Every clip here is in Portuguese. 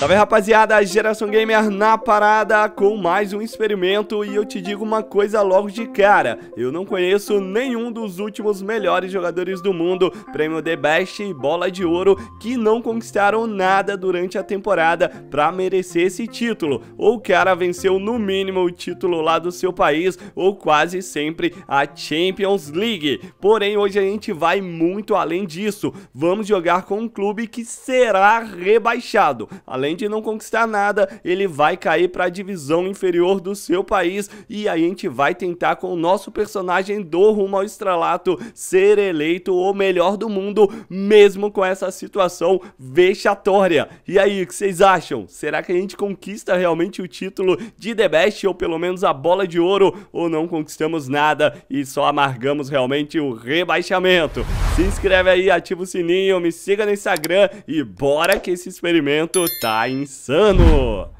Salve rapaziada, Geração Gamer na parada com mais um experimento. E eu te digo uma coisa logo de cara, eu não conheço nenhum dos últimos melhores jogadores do mundo, prêmio The Best e bola de ouro, que não conquistaram nada durante a temporada pra merecer esse título, ou o cara venceu no mínimo o título lá do seu país, ou quase sempre a Champions League, porém hoje a gente vai muito além disso, vamos jogar com um clube que será rebaixado, além além de não conquistar nada, ele vai cair para a divisão inferior do seu país e a gente vai tentar com o nosso personagem do Rumo ao Estrelato ser eleito o melhor do mundo, mesmo com essa situação vexatória. E aí, o que vocês acham? Será que a gente conquista realmente o título de The Best ou pelo menos a bola de ouro ou não conquistamos nada e só amargamos realmente o rebaixamento? Se inscreve aí, ativa o sininho, me siga no Instagram e bora que esse experimento tá insano!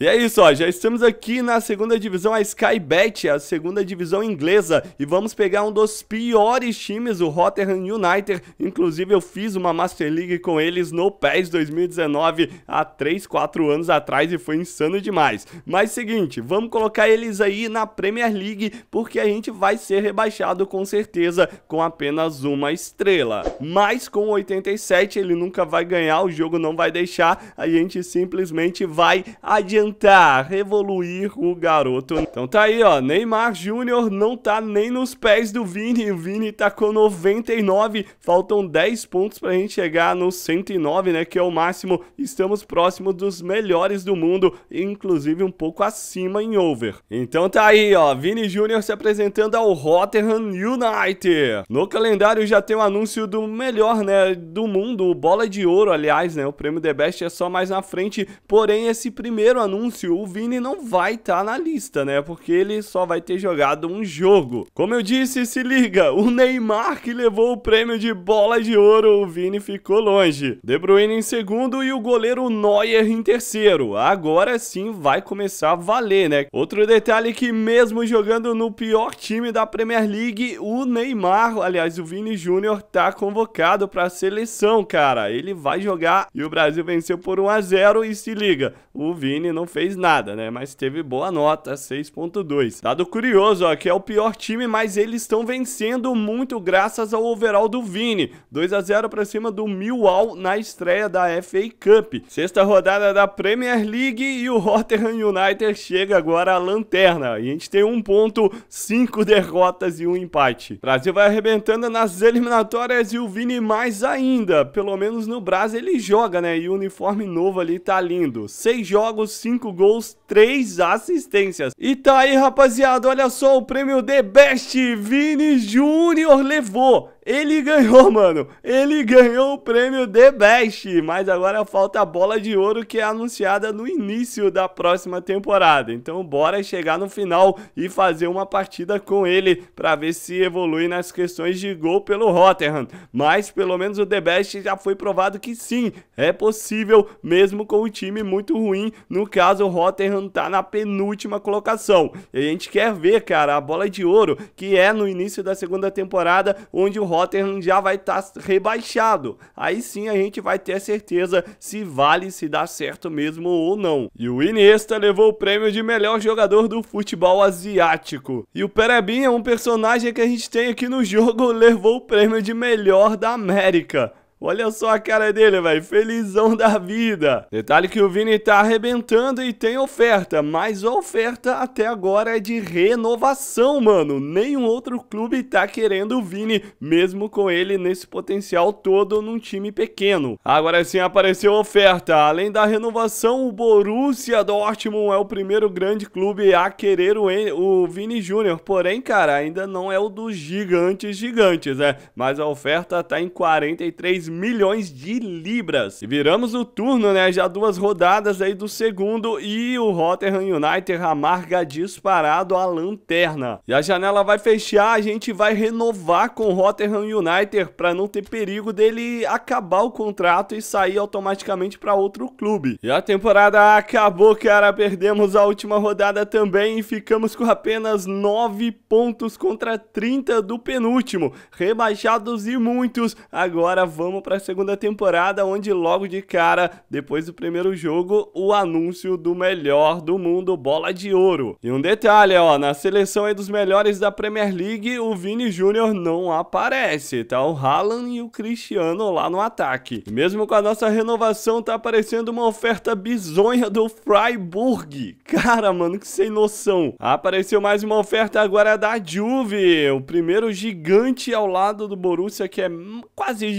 E é isso, ó, já estamos aqui na segunda divisão, a Skybet, a segunda divisão inglesa, e vamos pegar um dos piores times, o Rotterdam United, inclusive eu fiz uma Master League com eles no PES 2019, há 3, 4 anos atrás, e foi insano demais. Mas seguinte, vamos colocar eles aí na Premier League, porque a gente vai ser rebaixado com certeza, com apenas uma estrela. Mas com 87 ele nunca vai ganhar, o jogo não vai deixar, a gente simplesmente vai adiantar tentar revoluir o garoto. Então tá aí, ó, Neymar Júnior não tá nem nos pés do Vini, o Vini tá com 99, faltam 10 pontos pra gente chegar no 109, né, que é o máximo, estamos próximos dos melhores do mundo, inclusive um pouco acima em over. Então tá aí, ó, Vini Júnior se apresentando ao Rotterdam United. No calendário já tem o um anúncio do melhor, né, do mundo, Bola de Ouro, aliás, né, o prêmio The Best é só mais na frente, porém esse primeiro anúncio anúncio, o Vini não vai estar tá na lista, né? Porque ele só vai ter jogado um jogo. Como eu disse, se liga, o Neymar que levou o prêmio de bola de ouro, o Vini ficou longe. De Bruyne em segundo e o goleiro Neuer em terceiro. Agora sim vai começar a valer, né? Outro detalhe que mesmo jogando no pior time da Premier League, o Neymar, aliás, o Vini Júnior tá convocado para a seleção, cara. Ele vai jogar e o Brasil venceu por 1 a 0 e se liga, o Vini não fez nada, né? Mas teve boa nota, 6.2. Dado curioso, ó, que é o pior time, mas eles estão vencendo muito graças ao overall do Vini. 2 a 0 para cima do Millwall na estreia da FA Cup. Sexta rodada da Premier League e o Rotterdam United chega agora à lanterna. E a gente tem um ponto, cinco derrotas e um empate. O Brasil vai arrebentando nas eliminatórias e o Vini mais ainda. Pelo menos no Brasil ele joga, né? E o uniforme novo ali tá lindo. Seis jogos, cinco 5 gols, 3 assistências. E tá aí, rapaziada, olha só o prêmio The Best Vini Júnior levou. Ele ganhou, mano. Ele ganhou o prêmio The Best. Mas agora falta a bola de ouro que é anunciada no início da próxima temporada. Então bora chegar no final e fazer uma partida com ele para ver se evolui nas questões de gol pelo Rotterdam. Mas pelo menos o The Best já foi provado que sim, é possível mesmo com o time muito ruim. No caso, o Rotterdam tá na penúltima colocação. E a gente quer ver, cara, a bola de ouro que é no início da segunda temporada onde o Rotterdam já vai estar tá rebaixado. Aí sim a gente vai ter certeza se vale se dá certo mesmo ou não. E o Iniesta levou o prêmio de melhor jogador do futebol asiático. E o Perebin um personagem que a gente tem aqui no jogo, levou o prêmio de melhor da América. Olha só a cara dele, velho. Felizão da vida. Detalhe que o Vini tá arrebentando e tem oferta. Mas a oferta até agora é de renovação, mano. Nenhum outro clube tá querendo o Vini, mesmo com ele nesse potencial todo num time pequeno. Agora sim apareceu oferta. Além da renovação, o Borussia Dortmund é o primeiro grande clube a querer o, o Vini Júnior. Porém, cara, ainda não é o dos gigantes gigantes, né? Mas a oferta tá em 43 milhões de libras. E viramos o turno, né? Já duas rodadas aí do segundo e o Rotterdam United amarga disparado a lanterna. E a janela vai fechar, a gente vai renovar com o Rotterdam United para não ter perigo dele acabar o contrato e sair automaticamente para outro clube. E a temporada acabou, cara. Perdemos a última rodada também e ficamos com apenas 9 pontos contra 30 do penúltimo. Rebaixados e muitos. Agora vamos para a segunda temporada, onde logo de cara, depois do primeiro jogo, o anúncio do melhor do mundo, bola de ouro. E um detalhe, ó, na seleção aí dos melhores da Premier League, o Vini Júnior não aparece, tá? O Haaland e o Cristiano lá no ataque. E mesmo com a nossa renovação, tá aparecendo uma oferta bizonha do Freiburg. Cara, mano, que sem noção. Apareceu mais uma oferta agora da Juve, o primeiro gigante ao lado do Borussia, que é quase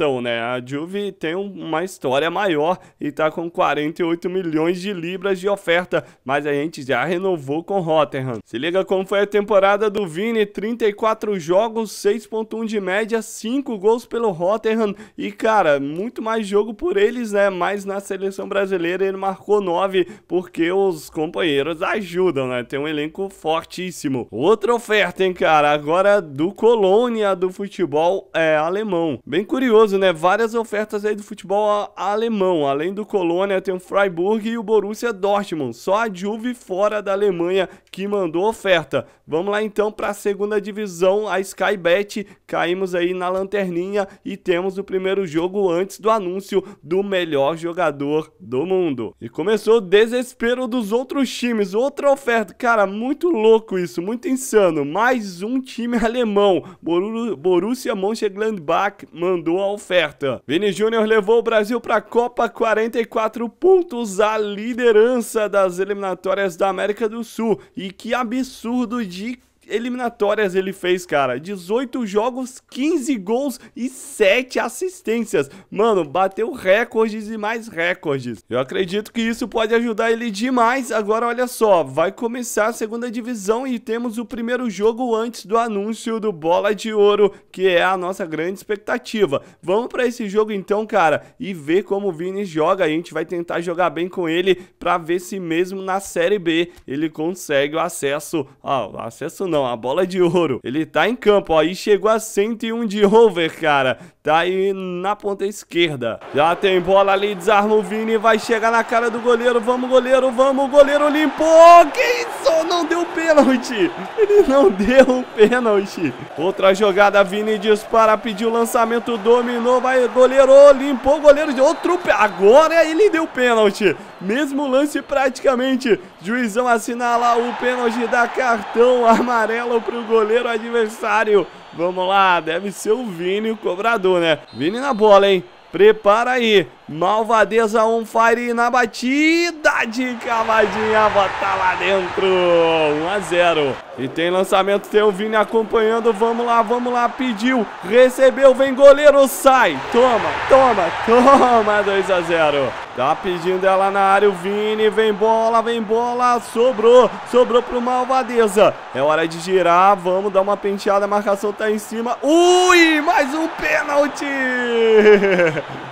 gigantão, né? A Juve tem uma história maior e tá com 48 milhões de libras de oferta, mas a gente já renovou com Rotterdam. Se liga como foi a temporada do Vini, 34 jogos, 6.1 de média, 5 gols pelo Rotterdam e, cara, muito mais jogo por eles, né? Mas na seleção brasileira ele marcou 9 porque os companheiros ajudam, né? Tem um elenco fortíssimo. Outra oferta, hein, cara? Agora do Colônia do futebol é, alemão. Bem curioso, né? Várias ofertas aí do futebol alemão. Além do Colônia, tem o Freiburg e o Borussia Dortmund. Só a Juve fora da Alemanha que mandou oferta. Vamos lá então para a segunda divisão, a Skybet. Caímos aí na lanterninha e temos o primeiro jogo antes do anúncio do melhor jogador do mundo. E começou o desespero dos outros times. Outra oferta, cara, muito louco isso, muito insano. Mais um time alemão, Borussia Mönchengladbach, mandou a oferta. Vini Júnior levou o Brasil para a Copa 44 pontos, a liderança das eliminatórias da América do Sul. E que absurdo de eliminatórias ele fez, cara. 18 jogos, 15 gols e 7 assistências. Mano, bateu recordes e mais recordes. Eu acredito que isso pode ajudar ele demais. Agora, olha só, vai começar a segunda divisão e temos o primeiro jogo antes do anúncio do Bola de Ouro, que é a nossa grande expectativa. Vamos para esse jogo então, cara, e ver como o Vini joga. A gente vai tentar jogar bem com ele para ver se mesmo na Série B ele consegue o acesso. Ó, acesso não, a bola de ouro. Ele tá em campo, ó, e chegou a 101 de over, cara. Tá aí na ponta esquerda. Já tem bola ali, desarma o Vini, vai chegar na cara do goleiro. Vamos, goleiro, vamos, goleiro limpou. Que isso? Não deu pênalti. Ele não deu pênalti. Outra jogada, Vini dispara, pediu lançamento, dominou, vai, goleiro, limpou, goleiro de outro. Agora ele deu pênalti. Mesmo lance praticamente. Juizão assinala o pênalti da cartão amarelo para o goleiro adversário. Vamos lá, deve ser o Vini o cobrador, né? Vini na bola, hein? Prepara aí. Malvadeza on fire na batida de cavadinha. Bota lá dentro. 1 a 0. E tem lançamento, tem o Vini acompanhando. Vamos lá, vamos lá. Pediu, recebeu, vem goleiro, sai. Toma, toma, toma. 2 a 0. Tá pedindo ela na área o Vini. Vem bola, vem bola. Sobrou, sobrou pro Malvadeza. É hora de girar. Vamos dar uma penteada. A marcação tá em cima. Ui, mais pênalti.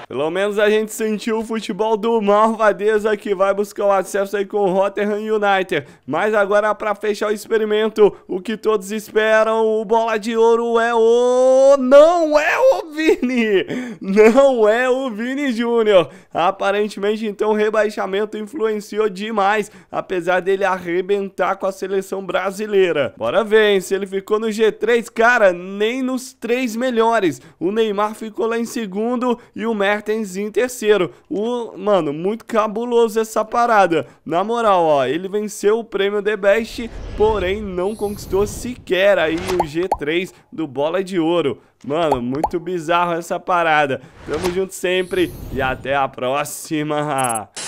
Pelo menos a gente sentiu o futebol do Malvadeza que vai buscar o acesso aí com o Rotterdam United. Mas agora para fechar o experimento, o que todos esperam, o bola de ouro é o... Não é o Vini! Não é o Vini Júnior. Aparentemente então o rebaixamento influenciou demais, apesar dele arrebentar com a seleção brasileira. Bora ver, se ele ficou no G3, cara, nem nos três melhores. O Neymar ficou lá em segundo e o Mertens em terceiro. O, mano, muito cabuloso essa parada. Na moral, ó, ele venceu o prêmio The Best, porém não conquistou sequer aí o G3 do Bola de Ouro. Mano, muito bizarro essa parada. Tamo junto sempre e até a próxima.